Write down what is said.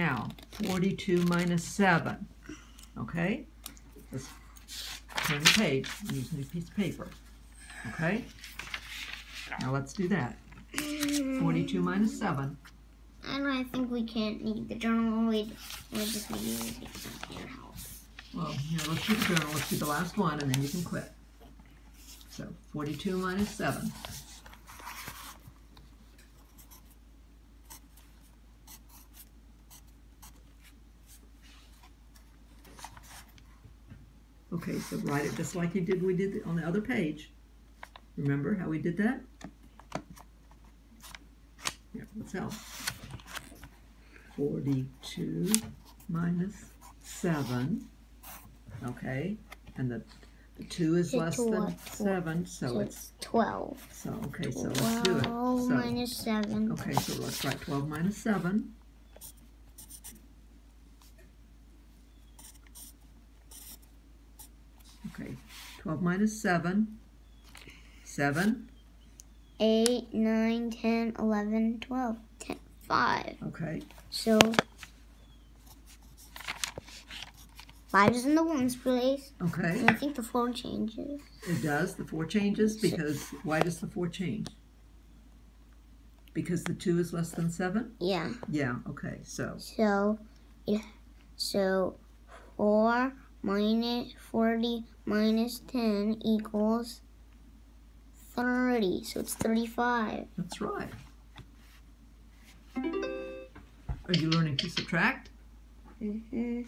Now, 42 minus 7. Okay? Let's turn the page and use a new piece of paper. Okay? Now let's do that. 42 minus 7. And I think we can't need the journal. We we just need to get some your house. Well, here, let's do the journal. Let's do the last one, and then you can quit. So, 42 minus 7. Okay, so write it just like you did we did on the other page. Remember how we did that? Yeah, let's help. 42 minus 7. Okay, and the, the 2 is The less than are- 7, so So it's, it's 12. so, okay, so let's do it. 12 So, minus 7. okay, so let's write 12 minus 7. Okay, 12 minus 7. 7, 8, 9, 10, 11, 12, 10, 5. okay, So, 5 is in the ones place. okay. And I think the 4 changes. It does, the 4 changes, because, why does the 4 change? Because the 2 is less than 7? Yeah. Yeah, okay, so, So, yeah. So, 4 minus 40 minus 10 equals 30. So it's 35. that's right. Are you learning to subtract? Mm-hmm.